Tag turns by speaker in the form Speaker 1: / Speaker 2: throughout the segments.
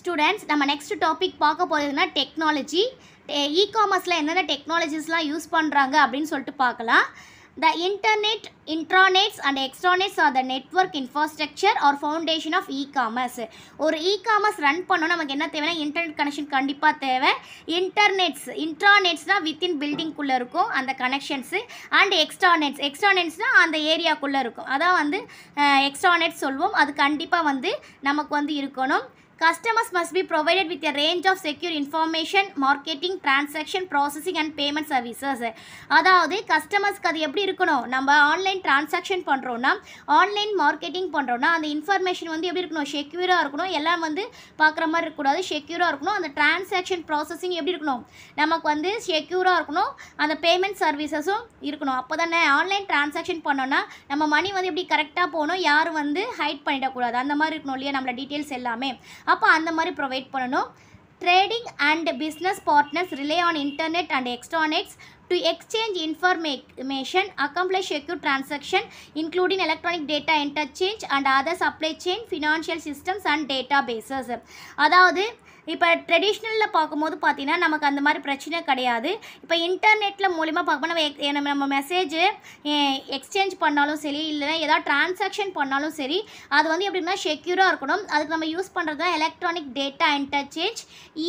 Speaker 1: Students நம்ம next topic பார்க்க போகிறதுனா டெக்னாலஜி இ காமர்ஸில் என்னென்ன டெக்னாலஜிஸ்லாம் யூஸ் பண்ணுறாங்க அப்படின்னு சொல்லிட்டு பார்க்கலாம். The internet intranets and extranets are the network infrastructure are foundation of e commerce ஒரு இ காமர்ஸ் ரன் பண்ணோம் நமக்கு என்ன தேவைன்னா இன்டர்நெட் கனெக்ஷன் கண்டிப்பாக தேவை. இன்டர்நெட்ஸ் இன்ட்ரானெட்ஸ்னால் வித்தின் பில்டிங்குள்ளே இருக்கும் அந்த கனெக்ஷன்ஸு அண்ட் எக்ஸ்ட்ரானெட்ஸ் எக்ஸ்ட்ரானெட்ஸ்னால் அந்த ஏரியாக்குள்ளே இருக்கும். அதான் வந்து எக்ஸ்ட்ரானெட்ஸ் சொல்வோம். அது கண்டிப்பாக வந்து நமக்கு வந்து இருக்கணும். Customers must be provided with a range of secure information, marketing, transaction, processing and payment services. அதாவது கஸ்டமர்ஸ்க்கு அது எப்படி இருக்கணும்? நம்ம ஆன்லைன் டிரான்சாக்ஷன் பண்ணுறோன்னா ஆன்லைன் மார்க்கெட்டிங் பண்ணுறோன்னா அந்த இன்ஃபர்மேஷன் வந்து எப்படி இருக்கணும்? செக்யூராக இருக்கணும். எல்லாம் வந்து பார்க்குற மாதிரி இருக்கக்கூடாது. செக்யூராக இருக்கணும். அந்த டிரான்சாக்ஷன் ப்ராசஸிங் எப்படி இருக்கணும்? நமக்கு வந்து செக்யூராக இருக்கணும். அந்த பேமெண்ட் சர்வீசஸும் இருக்கணும். அப்போ தானே ஆன்லைன் டிரான்சாக்ஷன் பண்ணோன்னா நம்ம மணி வந்து எப்படி கரெக்டாக போகணும்? யாரும் வந்து ஹைட் பண்ணிடக்கூடாது. அந்த மாதிரி இருக்கணும் இல்லையா? நம்மளோட டீட்டெயில்ஸ் எல்லாமே. அப்போ அந்த மாதிரி ப்ரொவைட் பண்ணணும். Trading and business partners rely on internet and extranets to exchange information accomplish secure transaction including electronic data interchange and other supply chain financial systems and data bases அதாவது இப்போ ட்ரெடிஷ்னலில் பார்க்கும்போது பார்த்தீங்கன்னா நமக்கு அந்த மாதிரி பிரச்சனை கிடையாது. இப்போ இன்டர்நெட்டில் மூலிமா பார்க்கும்போது நம்ம நம்ம மெசேஜு எக்ஸ்சேஞ்ச் பண்ணாலும் சரி இல்லைன்னா ஏதாவது டிரான்சாக்ஷன் பண்ணாலும் சரி அது வந்து எப்படின்னா செக்யூராக இருக்கணும். அதுக்கு நம்ம யூஸ் பண்ணுறது தான் எலக்ட்ரானிக் டேட்டா இன்டர்சேஞ்ச்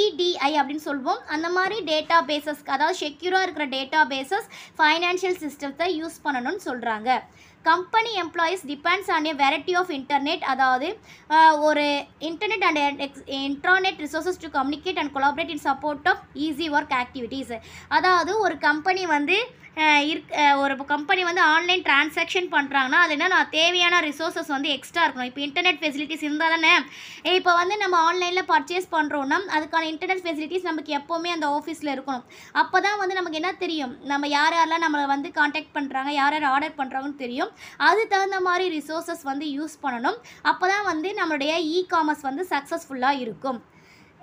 Speaker 1: இடிஐ அப்படின்னு சொல்லுவோம். அந்த மாதிரி டேட்டா பேசஸ்க்கு அதாவது செக்யூராக இருக்கிற டேட்டா பேசஸ் ஃபைனான்ஷியல் சிஸ்டத்தை யூஸ் பண்ணணும்னு சொல்கிறாங்க company employees depends on a variety of internet அதாவது ஒரு internet and intranet resources to communicate and collaborate in support of easy work activities அதாவது ஒரு கம்பெனி வந்து இருக் ஒரு கம்பெனி வந்து ஆன்லைன் டிரான்சாக்ஷன் பண்ணுறாங்கன்னா அது என்ன நான் தேவையான ரிசோர்ஸஸ் வந்து எக்ஸ்ட்ரா இருக்கணும். இப்போ இன்டர்நெட் ஃபெசிலிட்டிஸ் இருந்தால் தானே இப்போ வந்து நம்ம ஆன்லைனில் பர்ச்சேஸ் பண்ணுறோன்னா அதுக்கான இன்டர்நெட் ஃபெசிலிட்டிஸ் நமக்கு எப்போவுமே அந்த ஆஃபீஸில் இருக்கணும். அப்போ தான் வந்து நமக்கு என்ன தெரியும்? நம்ம யார் யாரெல்லாம் நம்மளை வந்து காண்டாக்ட் பண்ணுறாங்க யார் யார் ஆர்டர் பண்ணுறாங்கன்னு தெரியும். அது தகுந்த மாதிரி ரிசோர்ஸஸ் வந்து யூஸ் பண்ணணும். அப்போ தான் வந்து நம்மளுடைய இ காமர்ஸ் வந்து சக்ஸஸ்ஃபுல்லாக இருக்கும்.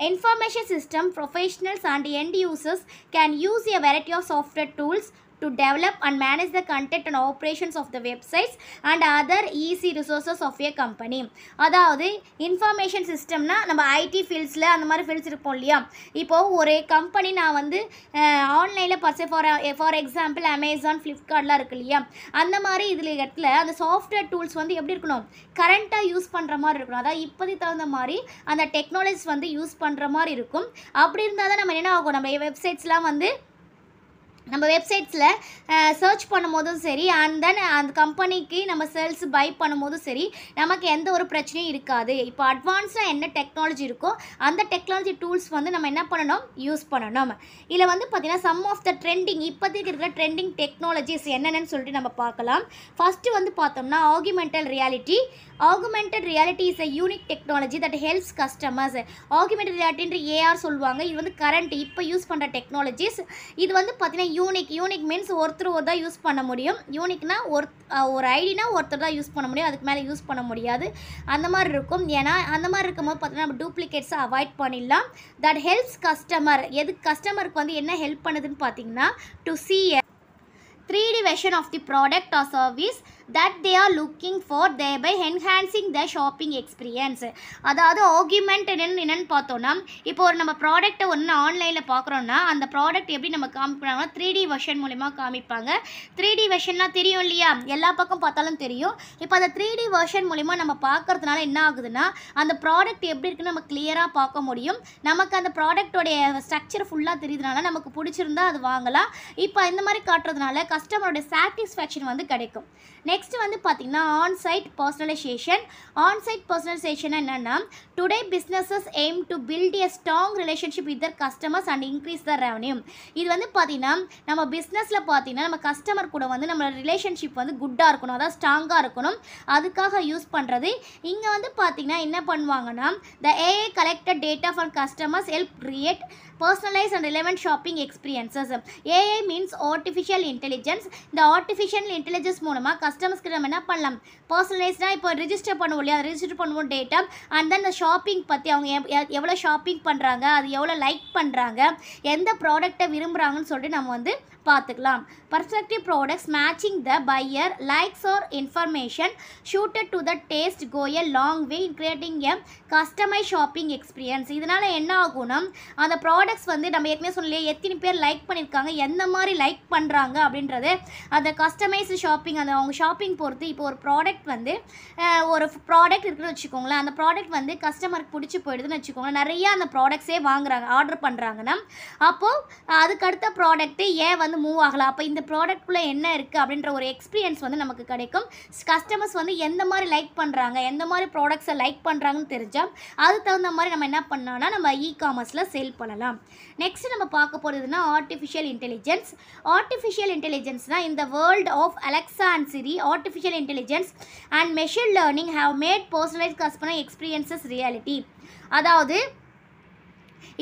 Speaker 1: Information system professionals and end users can use a variety of software tools to develop and manage the content and operations of the websites and other easy resources of a company. அதாவது information சிஸ்டம்னா நம்ம ID ஃபீல்ட்ஸில் அந்த மாதிரி fields இருப்போம் இல்லையா? இப்போது ஒரு company நான் வந்து ஆன்லைனில் purchase for for example Amazon ஃப்ளிப்கார்ட்லாம் இருக்கு இல்லையா? அந்த மாதிரி இதில் இடத்துல அந்த சாஃப்ட்வேர் டூல்ஸ் வந்து எப்படி இருக்கணும்? கரண்ட்டாக யூஸ் பண்ணுற மாதிரி இருக்கணும். அதாவது இப்போதைக்கு தகுந்த மாதிரி அந்த டெக்னாலஜிஸ் வந்து யூஸ் பண்ணுற மாதிரி இருக்கும். அப்படி இருந்தால் தான் நம்ம என்ன ஆகும்? நம்ம வெப்சைட்ஸ்லாம் வந்து நம்ம வெப்சைட்ஸில் சர்ச் பண்ணும்போதும் சரி அண்ட் தென் அந்த கம்பெனிக்கு நம்ம சேல்ஸ் பை பண்ணும்போதும் சரி நமக்கு எந்த ஒரு பிரச்சனையும் இருக்காது. இப்போ அட்வான்ஸாக என்ன டெக்னாலஜி இருக்கோ அந்த டெக்னாலஜி டூல்ஸ் வந்து நம்ம என்ன பண்ணணும்? யூஸ் பண்ணணும். இதில் வந்து பார்த்திங்கன்னா சம் ஆஃப் த ட்ரெண்டிங் இப்போதைக்கு இருக்கிற ட்ரெண்டிங் டெக்னாலஜிஸ் என்னென்னு சொல்லிட்டு நம்ம பார்க்கலாம். ஃபஸ்ட்டு வந்து பார்த்தோம்னா augmental reality augmented reality is a unique technology that helps customers augmented ரியாலிட்டின்ற AR சொல்லுவாங்க. இது வந்து கரண்ட் இப்போ யூஸ் பண்ணுற டெக்னாலஜிஸ் இது வந்து பார்த்தீங்கன்னா யூனிக் யூனிக் மீன்ஸ் ஒருத்தர் ஒரு தான் யூஸ் பண்ண முடியும். யூனிக்னா ஒரு ஒரு ஐடினா ஒருத்தர் தான் யூஸ் பண்ண முடியும். அதுக்கு மேலே யூஸ் பண்ண முடியாது. அந்த மாதிரி இருக்கும். ஏன்னா அந்த மாதிரி இருக்கும்போது பார்த்தீங்கன்னா நம்ம டூப்ளிகேட்ஸை அவாய்ட் பண்ணிடலாம். தட் ஹெல்ப்ஸ் கஸ்டமர் எது கஸ்டமருக்கு வந்து என்ன ஹெல்ப் பண்ணுதுன்னு பார்த்தீங்கன்னா to see a 3D version of the product or that they are looking for they buy enhancing the shopping experience அதாவது ஆர்குமெண்ட் என்னென்னு என்னென்னு பார்த்தோன்னா இப்போ ஒரு நம்ம ப்ராடக்ட்டை ஒன்று ஆன்லைனில் பார்க்குறோன்னா அந்த ப்ராடக்ட் எப்படி நம்ம காமிக்கிறாங்கன்னா த்ரீ டி வெர்ஷன் மூலிமா காமிப்பாங்க. த்ரீ டி வெர்ஷன்லாம் தெரியும் இல்லையா? எல்லா பக்கம் பார்த்தாலும் தெரியும். இப்போ அந்த த்ரீ டி வெர்ஷன் மூலிமா நம்ம பார்க்குறதுனால என்ன ஆகுதுன்னா அந்த ப்ராடக்ட் எப்படி இருக்குன்னு நம்ம கிளியராக பார்க்க முடியும். நமக்கு அந்த ப்ராடக்ட்டோடைய ஸ்ட்ரக்சர் ஃபுல்லாக தெரியுதுனால நமக்கு பிடிச்சிருந்தா அது வாங்கலாம். இப்போ இந்த மாதிரி காட்டுறதுனால கஸ்டமரோட சாட்டிஸ்ஃபேக்ஷன் வந்து கிடைக்கும். நெக்ஸ்ட் நெக்ஸ்ட் வந்து பார்த்திங்கன்னா ஆன்சைட் பர்சனலைசேஷன் ஆன்சைட் பர்சனலைசேஷன் என்னென்னா today businesses aim to build a strong relationship with their customers and increase the revenue இது வந்து பார்த்திங்கன்னா நம்ம பிஸ்னஸில் பார்த்தீங்கன்னா நம்ம கஸ்டமர் கூட வந்து நம்ம ரிலேஷன்ஷிப் வந்து குட்டாக இருக்கணும் அதாவது ஸ்ட்ராங்காக இருக்கணும். அதுக்காக யூஸ் பண்ணுறது இங்கே வந்து பார்த்திங்கன்னா என்ன பண்ணுவாங்கன்னா the AI collected data for customers help create personalized and relevant shopping experiences. AI means artificial intelligence இந்த ஆர்டிஃபிஷியல் இன்டெலிஜென்ஸ் மூலமாக கஸ்டமர்ஸ்க்கு நம்ம என்ன பண்ணலாம்? பர்சனலைஸ்டாக இப்போ ரிஜிஸ்டர் பண்ணுவோம் இல்லையா? ரிஜிஸ்டர் பண்ணுவோம் டேட்டா அண்ட் தென் இந்த ஷாப்பிங் பற்றி அவங்க எவ்வளோ ஷாப்பிங் பண்ணுறாங்க அது எவ்வளோ லைக் பண்ணுறாங்க எந்த ப்ராடக்ட்டை விரும்புகிறாங்கன்னு சொல்லிட்டு நம்ம வந்து பார்த்துக்கலாம். Perspective products matching the buyer likes or information suited to the taste go a long way in creating a customise shopping experience இதனால் என்ன ஆகும்னா அந்த ப்ராடக்ட்ஸ் வந்து நம்ம ஏற்கனவே சொல்லலையே எத்தனை பேர் லைக் பண்ணியிருக்காங்க எந்த மாதிரி லைக் பண்ணுறாங்க அப்படின்றது அந்த கஸ்டமைஸ் ஷாப்பிங் அந்த அவங்க ஷாப்பிங் பொறுத்து இப்போ ஒரு ப்ராடக்ட் வந்து ஒரு ப்ராடக்ட் இருக்குன்னு வச்சுக்கோங்களேன் அந்த ப்ராடக்ட் வந்து கஸ்டமருக்கு பிடிச்சி போயிடுதுன்னு வச்சுக்கோங்களேன் நிறையா அந்த ப்ராடக்ட்ஸே வாங்குறாங்க ஆர்டர் பண்ணுறாங்கன்னா அப்போது அதுக்கடுத்த ப்ராடக்ட்டு ஏன் வந்து வந்து மூவ் ஆகலாம். அப்போ இந்த ப்ராடக்ட்குள்ளே என்ன இருக்குது அப்படின்ற ஒரு எக்ஸ்பீரியன்ஸ் வந்து நமக்கு கிடைக்கும். கஸ்டமர்ஸ் வந்து எந்த மாதிரி லைக் பண்ணுறாங்க எந்த மாதிரி ப்ராடக்ட்ஸை லைக் பண்ணுறாங்கன்னு தெரிஞ்சால் அதுக்கு தகுந்த மாதிரி நம்ம என்ன பண்ணோன்னா நம்ம இ காமர்ஸில் சேல் பண்ணலாம். நெக்ஸ்ட் நம்ம பார்க்க போகிறதுனா ஆர்டிஃபிஷியல் இன்டெலிஜென்ஸ் ஆர்டிஃபிஷியல் இன்டெலிஜென்ஸ்னால் இந்த world of Alexa and Siri artificial intelligence and machine learning have made personalise customer experiences reality அதாவது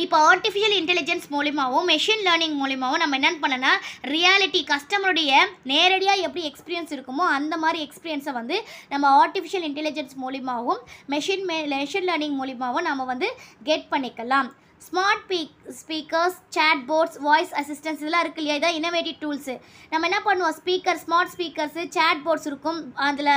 Speaker 1: இப்போ ஆர்டிஃபிஷியல் இன்டெலிஜென்ஸ் மூலிமாவும் மெஷின் லேர்னிங் மூலிமாவும் நம்ம என்னென்னு பண்ணனா ரியாலிட்டி கஸ்டமருடைய நேரடியாக எப்படி எக்ஸ்பீரியன்ஸ் இருக்குமோ அந்த மாதிரி எக்ஸ்பீரியன்ஸை வந்து நம்ம ஆர்டிஃபிஷியல் இன்டெலிஜென்ஸ் மூலிமாவும் மெஷின் மே மெஷின் லேர்னிங் மூலிமாவும் நம்ம வந்து கெட் பண்ணிக்கலாம். Smart peak speakers chat bots voice assistants இதெல்லாம் இருக்கு இல்லையா? இதான் இனோவேட்டிவ் டூல்ஸு நம்ம என்ன பண்ணுவோம்? Speaker smart speakers chat bots இருக்கும். அதில்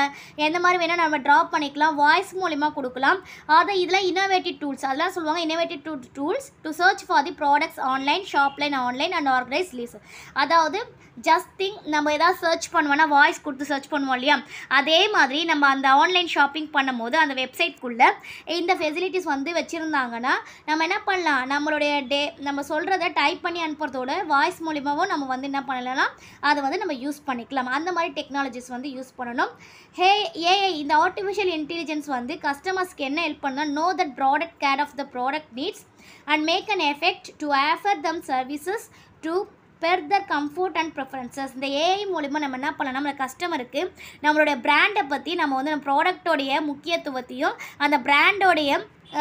Speaker 1: எந்த மாதிரி வேணால் நம்ம ட்ராப் பண்ணிக்கலாம். வாய்ஸ் மூலிமா கொடுக்கலாம். அதை இதெல்லாம் இனோவேட்டிவ் டூல்ஸ் அதெல்லாம் சொல்லுவாங்க innovative to tools to search for the products online ஷாப்லைன் online and organise lease அதாவது ஜஸ்ட் திங் நம்ம எதாவது சர்ச் பண்ணுவோம்னா வாய்ஸ் கொடுத்து சர்ச் பண்ணுவோம் இல்லையா? அதே மாதிரி நம்ம அந்த ஆன்லைன் ஷாப்பிங் பண்ணும்போது அந்த வெப்சைட்குள்ளே இந்த ஃபெசிலிட்டிஸ் வந்து வச்சுருந்தாங்கன்னா நம்ம என்ன பண்ணலாம்? நம்மளுடைய டே நம்ம சொல்கிறத டைப் பண்ணி அனுப்புறதோட வாய்ஸ் மூலிமாவும் நம்ம வந்து என்ன பண்ணலாம்? அதை வந்து நம்ம யூஸ் பண்ணிக்கலாம். அந்த மாதிரி டெக்னாலஜிஸ் வந்து யூஸ் பண்ணணும். ஹே ஏஐ இந்த ஆர்டிஃபிஷியல் இன்டெலிஜென்ஸ் வந்து கஸ்டமர்ஸ்க்கு என்ன ஹெல்ப் பண்ணால் know that product care of the product needs and make an effect to offer them services to further comfort and preferences இந்த ஏஐ மூலிமா நம்ம என்ன பண்ணலாம்? நம்ம கஸ்டமருக்கு நம்மளுடைய பிராண்டை பற்றி நம்ம வந்து நம்ம ப்ராடக்டோடைய முக்கியத்துவத்தையும் அந்த பிராண்டோடைய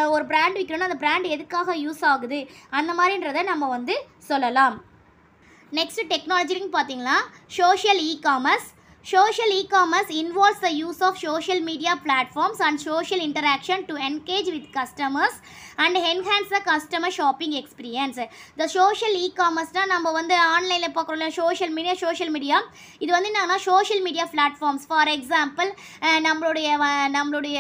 Speaker 1: ஒரு பிராண்ட் விற்கிறோன்னா அந்த பிராண்ட் எதுக்காக யூஸ் ஆகுது? அந்த மாதிரின்றதை நம்ம வந்து சொல்லலாம். நெக்ஸ்ட் டெக்னாலஜின்னு பார்த்தீங்கன்னா social e commerce Social e-commerce involves the use of social media platforms and social interaction to engage with customers and enhance the customer shopping experience. The social e-commerceனா நம்ம வந்து ஆன்லைனில் பார்க்குறோம்ல சோஷியல் மீடியா சோஷியல் மீடியா இது வந்து என்னன்னா social media platforms for example நம்மளுடைய வ- நம்மளுடைய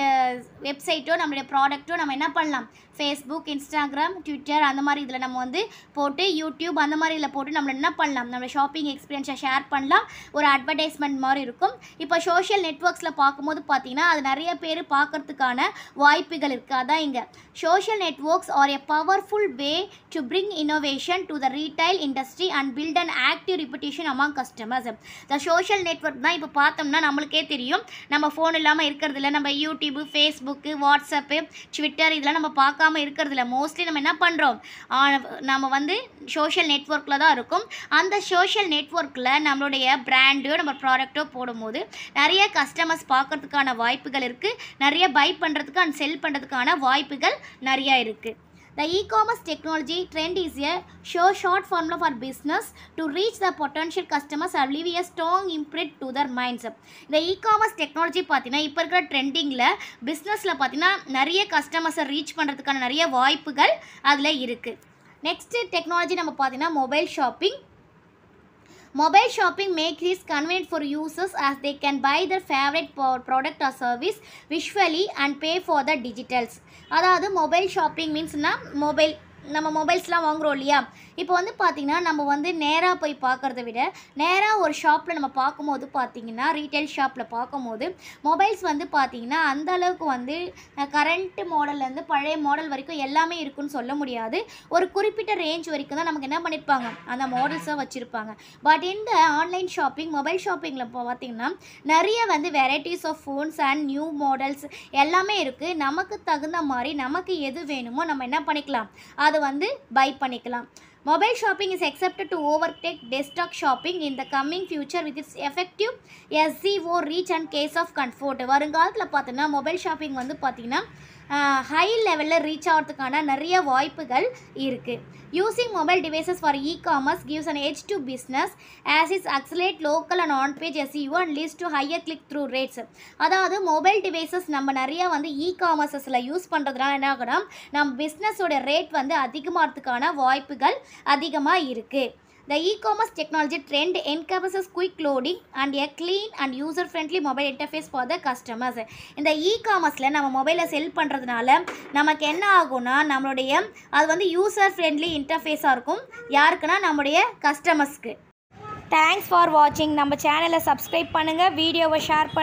Speaker 1: வெப்சைட்டோ நம்மளுடைய ப்ராடக்ட்டோ நம்ம என்ன பண்ணலாம் ஃபேஸ்புக் இன்ஸ்டாகிராம் ட்விட்டர் அந்த மாதிரி இதில் நம்ம வந்து போட்டு யூடியூப் அந்த மாதிரி இதில் போட்டு நம்ம என்ன பண்ணலாம்? நம்ம ஷாப்பிங் எக்ஸ்பீரியன்ஸை ஷேர் பண்ணலாம். ஒரு அட்வர்டைஸ்மெண்ட் மாதிரி இருக்கும். இப்போ சோஷியல் நெட்ஒர்க்ஸில் பார்க்கும்போது பார்த்தீங்கன்னா அது நிறைய பேர் பார்க்கறதுக்கான வாய்ப்புகள் இருக்குது அதான் இங்கே. Social networks are a powerful way to bring innovation to the retail industry and build and active reputation among customers the social network தான் இப்போ பார்த்தோம்னா நம்மளுக்கே தெரியும். நம்ம ஃபோன் இல்லாமல் இருக்கிறது இல்லை. நம்ம யூடியூப்பு ஃபேஸ்புக்கு வாட்ஸ்அப்பு ட்விட்டர் இதெல்லாம் நம்ம பார்க்காம இல்லாமல் இருக்கிறதுல மோஸ்ட்லி நம்ம என்ன பண்ணுறோம் நம்ம வந்து சோஷியல் நெட்ஒர்க்கில் தான் இருக்கும். அந்த சோஷியல் நெட்ஒர்க்கில் நம்மளுடைய பிராண்டோ நம்ம ப்ராடக்ட்டோ போடும்போது நிறைய கஸ்டமர்ஸ் பார்க்கறதுக்கான வாய்ப்புகள் இருக்குது நிறைய பை பண்ணுறதுக்கு அண்ட் செல் பண்ணுறதுக்கான வாய்ப்புகள் நிறையா இருக்குது The e-commerce technology trend is a show short formula for business to reach the potential customers and leave a strong imprint to their minds. இந்த e-commerce technology பார்த்தீங்கன்னா இப்போ இருக்கிற ட்ரெண்டிங்கில் பிஸ்னஸில் பார்த்தீங்கன்னா நிறைய கஸ்டமர்ஸை ரீச் பண்ணுறதுக்கான நிறைய வாய்ப்புகள் அதில் இருக்குது நெக்ஸ்ட்டு டெக்னாலஜி நம்ம பார்த்தீங்கன்னா mobile shopping Mobile shopping makes it convenient for users as they can buy their favorite pro- product or service visually and pay for the digitals. அதாவது மொபைல் ஷாப்பிங் மீன்ஸ்னா மொபைல் நம்ம மொபைல்ஸ்லாம் வாங்குறோம் இல்லையா? இப்போ வந்து பார்த்திங்கன்னா நம்ம வந்து நேராக போய் பார்க்குறத விட நேராக ஒரு ஷாப்பில் நம்ம பார்க்கும்போது பார்த்திங்கன்னா ரீட்டைல் ஷாப்பில் பார்க்கும்போது மொபைல்ஸ் வந்து பார்த்திங்கன்னா அந்த அளவுக்கு வந்து கரண்ட் மாடல்லேருந்து பழைய மாடல் வரைக்கும் எல்லாமே இருக்குன்னு சொல்ல முடியாது. ஒரு குறிப்பிட்ட ரேஞ்ச் வரைக்கும் தான் நமக்கு என்ன பண்ணியிருப்பாங்க அந்த மாடல்ஸாக வச்சுருப்பாங்க. பட் இந்த ஆன்லைன் ஷாப்பிங் மொபைல் ஷாப்பிங்கில் இப்போ பார்த்திங்கன்னா நிறைய வந்து varieties of phones and new models எல்லாமே இருக்குது நமக்கு தகுந்த மாதிரி நமக்கு எது வேணுமோ நம்ம என்ன பண்ணிக்கலாம்? அதை வந்து பை பண்ணிக்கலாம் mobile shopping is expected to overtake desktop shopping இந்த coming future with its effective SEO reach and case of comfort வருங்காலத்தில் பார்த்தீங்கன்னா மொபைல் ஷாப்பிங் வந்து பார்த்திங்கன்னா ஹை லெவலில் ரீச் ஆகிறதுக்கான நிறைய வாய்ப்புகள் இருக்குது using mobile devices for e commerce gives an edge to business as is accelerate local and on S U and leads to higher click through rates அதாவது மொபைல் டிவைசஸ் நம்ம நிறையா வந்து இ காமர்ஸஸில் யூஸ் பண்ணுறதுனால என்ன ஆகும்னா நம்ம பிஸ்னஸோட ரேட் வந்து அதிகமாகிறதுக்கான வாய்ப்புகள் அதிகமாக இருக்குது The e-commerce technology trend encompasses quick loading and a clean and user-friendly mobile interface for the customers. இந்த e-commerceல நம்ம மொபைலை செல் பண்ணுறதுனால நமக்கு என்ன ஆகும்னா நம்மளுடைய அது வந்து யூசர் ஃப்ரெண்ட்லி இன்டர்ஃபேஸாக இருக்கும். யாருக்குன்னா நம்முடைய கஸ்டமர்ஸ்க்கு தேங்க்ஸ் ஃபார் வாட்சிங் நம்ம சேனலை சப்ஸ்கிரைப் பண்ணுங்கள் வீடியோவை ஷேர் பண்ணுங்கள்